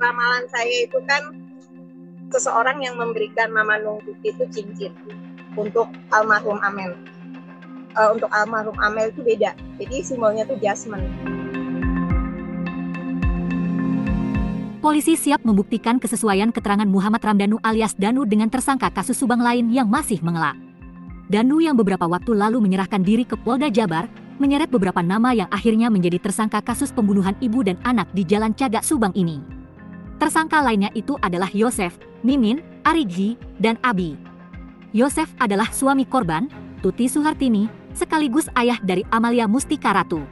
ramalan saya itu kan seseorang yang memberikan Mama Nung itu cincin untuk almarhum Amel. Uh, untuk almarhum Amel itu beda. Jadi simbolnya itu jasmine. Polisi siap membuktikan kesesuaian keterangan Muhammad Ramdanu alias Danu dengan tersangka kasus Subang lain yang masih mengelak. Danu yang beberapa waktu lalu menyerahkan diri ke Polda Jabar, menyeret beberapa nama yang akhirnya menjadi tersangka kasus pembunuhan ibu dan anak di Jalan Cagak Subang ini. Tersangka lainnya itu adalah Yosef, Mimin, Arigi, dan Abi. Yosef adalah suami korban, Tuti Suhartini, sekaligus ayah dari Amalia Mustika Ratu.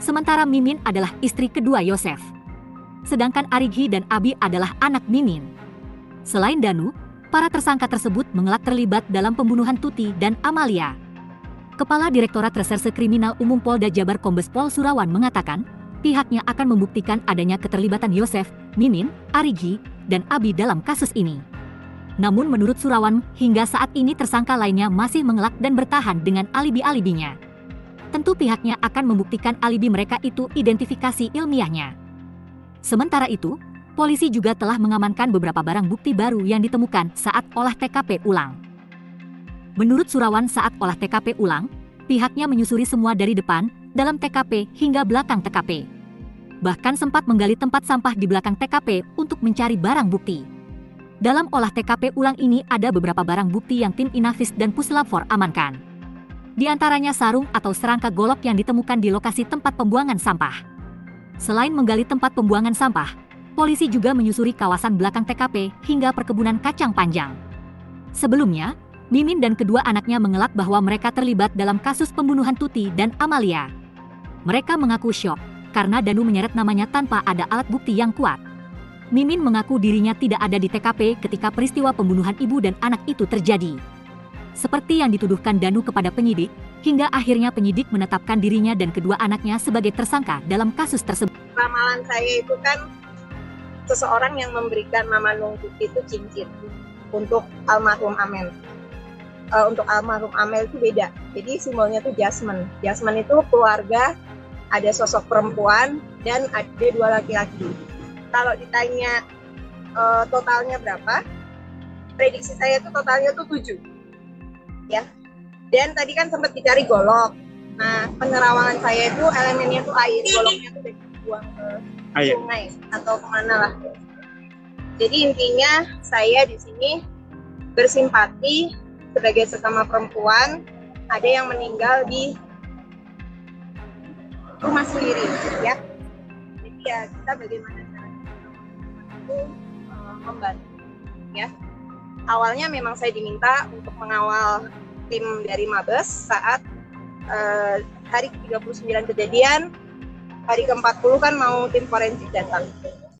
Sementara Mimin adalah istri kedua Yosef sedangkan Arigi dan Abi adalah anak Mimin. Selain Danu, para tersangka tersebut mengelak terlibat dalam pembunuhan Tuti dan Amalia. Kepala Direktorat Reserse Kriminal Umum Polda Jabar Kombes Pol Surawan mengatakan, pihaknya akan membuktikan adanya keterlibatan Yosef, Mimin, Arigi, dan Abi dalam kasus ini. Namun menurut Surawan, hingga saat ini tersangka lainnya masih mengelak dan bertahan dengan alibi-alibinya. Tentu pihaknya akan membuktikan alibi mereka itu identifikasi ilmiahnya. Sementara itu, polisi juga telah mengamankan beberapa barang bukti baru yang ditemukan saat olah TKP ulang. Menurut Surawan saat olah TKP ulang, pihaknya menyusuri semua dari depan, dalam TKP hingga belakang TKP. Bahkan sempat menggali tempat sampah di belakang TKP untuk mencari barang bukti. Dalam olah TKP ulang ini ada beberapa barang bukti yang tim Inavis dan Puslap amankan. Di antaranya sarung atau serangka golok yang ditemukan di lokasi tempat pembuangan sampah. Selain menggali tempat pembuangan sampah, polisi juga menyusuri kawasan belakang TKP hingga perkebunan kacang panjang. Sebelumnya, Mimin dan kedua anaknya mengelak bahwa mereka terlibat dalam kasus pembunuhan Tuti dan Amalia. Mereka mengaku syok karena Danu menyeret namanya tanpa ada alat bukti yang kuat. Mimin mengaku dirinya tidak ada di TKP ketika peristiwa pembunuhan ibu dan anak itu terjadi. Seperti yang dituduhkan Danu kepada penyidik, hingga akhirnya penyidik menetapkan dirinya dan kedua anaknya sebagai tersangka dalam kasus tersebut. Ramalan saya itu kan seseorang yang memberikan Mama Nung itu cincin untuk almarhum Amel. Uh, untuk almarhum Amel itu beda. Jadi simbolnya itu jasmine. Jasmine itu keluarga, ada sosok perempuan dan ada dua laki-laki. Kalau ditanya uh, totalnya berapa, prediksi saya itu totalnya tuh tujuh. Ya, dan tadi kan sempat dicari golok. Nah, penerawangan saya itu elemennya tuh air, goloknya tuh dibuang ke air. sungai atau ke mana lah. Jadi intinya saya di sini bersimpati sebagai sesama perempuan ada yang meninggal di rumah sendiri ya. Jadi ya kita bagaimana caranya itu uh, membantu ya. Awalnya memang saya diminta untuk mengawal tim dari Mabes saat uh, hari ke-39 kejadian, hari ke-40 kan mau tim forensik datang.